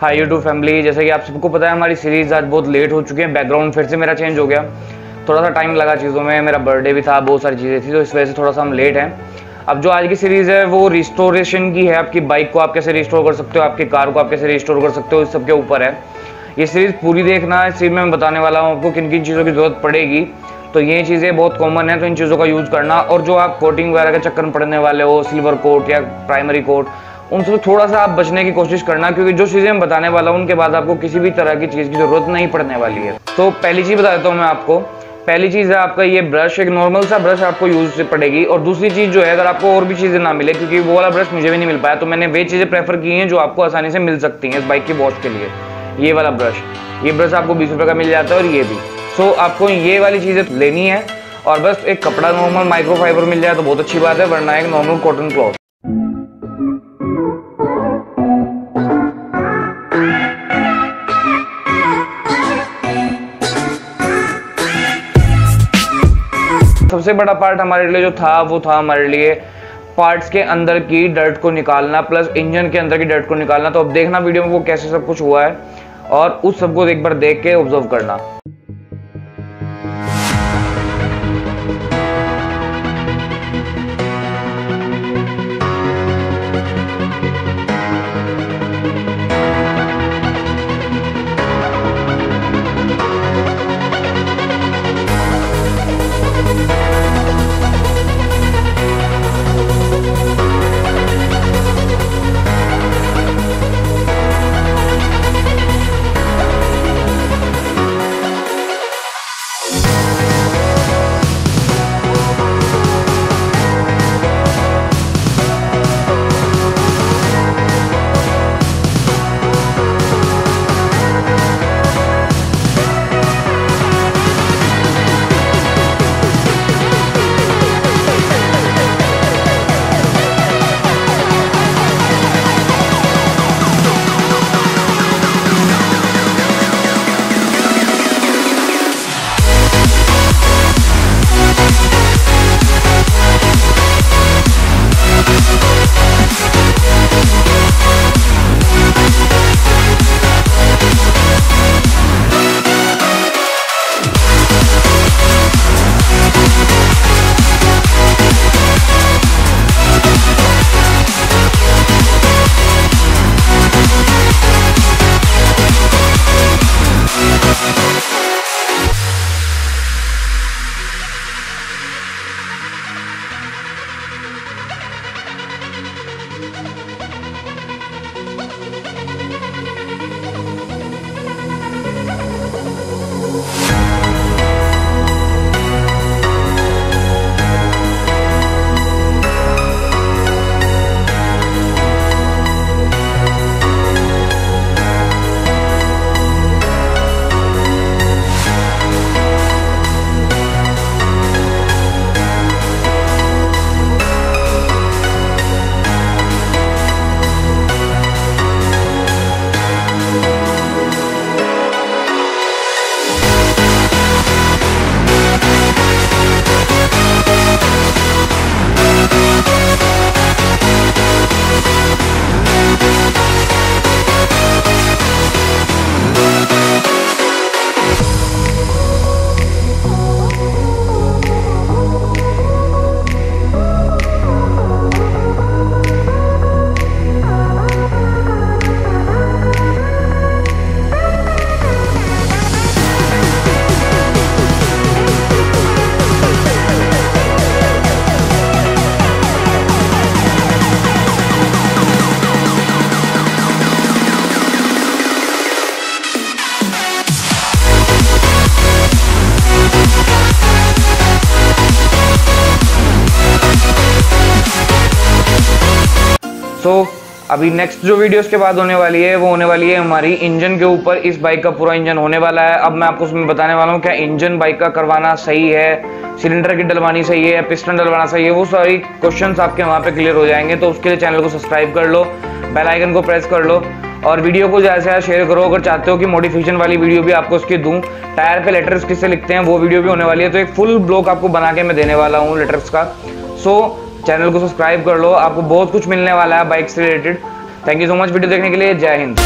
Hi YouTube family जैसे कि आप सबको पता है, हमारी सीरीज़ आज बहुत लेट हो चुकी है। बैकग्राउंड फिर से मेरा चेंज हो गया। थोड़ा सा टाइम लगा चीज़ों में। मेरा बर्थडे भी था, बहुत सारी चीज़ें थी तो इस वजह से थोड़ा सा हम लेट हैं। अब जो आज की सीरीज़ है, वो रिस्टोरेशन की है। आपकी बाइक को आप कैसे रिस्टोर कर सकते हो? आपकी कार को आप कैसे रिस्टोर कर सकते हो? इस सबके ऊपर है। ये सीरीज़ पूरी देखना, इस चीज़ में मैं बताने वाला हूँ आपको किन किन चीज़ों की ज़रूरत पड़ेगी। तो ये चीज़ें बहुत कॉमन है तो इन चीज़ों का यूज़ करना। और जो आप कोटिंग वगैरह के चक्कर में पड़ने वाले हो सिल्वर कोट या प्राइमरी कोट उनसे थोड़ा सा आप बचने की कोशिश करना, क्योंकि जो चीज़ें मैं बताने वाला हूँ, उनके बाद आपको किसी भी तरह की चीज़ की ज़रूरत नहीं पड़ने वाली है। तो पहली चीज़ बता देता हूँ मैं आपको। पहली चीज़ है आपका ये ब्रश, एक नॉर्मल सा ब्रश आपको यूज़ से पड़ेगी। और दूसरी चीज़ जो है, अगर आपको और भी चीज़ें ना मिले, क्योंकि वो वाला ब्रश मुझे भी नहीं मिल पाया तो मैंने वे चीज़ें प्रेफर की हैं जो आपको आसानी से मिल सकती हैं इस बाइक की वॉश के लिए। ये वाला ब्रश। ये ब्रश आपको बीस रुपये का मिल जाता है और ये भी। सो आपको ये वाली चीज़ें लेनी है। और बस एक कपड़ा नॉर्मल माइक्रोफाइबर मिल जाए तो बहुत अच्छी बात है, वरना एक नॉर्मल कॉटन क्लॉथ सबसे बड़ा पार्ट हमारे लिए जो था, वो था हमारे लिए पार्ट्स के अंदर की डर्ट को निकालना प्लस इंजन के अंदर की डर्ट को निकालना। तो अब देखना वीडियो में वो कैसे सब कुछ हुआ है और उस सबको एक बार देख के ऑब्ज़र्व करना। सो so, अभी नेक्स्ट जो वीडियो के बाद होने वाली है वो होने वाली है हमारी इंजन के ऊपर। इस बाइक का पूरा इंजन होने वाला है। अब मैं आपको उसमें बताने वाला हूँ क्या इंजन बाइक का करवाना सही है सिलेंडर की डलवानी सही है पिस्टन डलवाना सही है वो सारी क्वेश्चन आपके वहाँ पे क्लियर हो जाएँगे। तो उसके लिए चैनल को सब्सक्राइब कर लो बेल आइकन को प्रेस कर लो और वीडियो को ज़्यादा से ज़्यादा शेयर करो। अगर चाहते हो कि मॉडिफिकेशन वाली वीडियो भी आपको उसकी दूँ टायर पे लेटर्स किससे लिखते हैं वो वीडियो भी होने वाली है। तो एक फुल ब्लॉग आपको बना के मैं देने वाला हूँ लेटर्स का। सो so, चैनल को सब्सक्राइब कर लो। आपको बहुत कुछ मिलने वाला है बाइक से related. Thank you so much video देखने के लिए जय हिंद।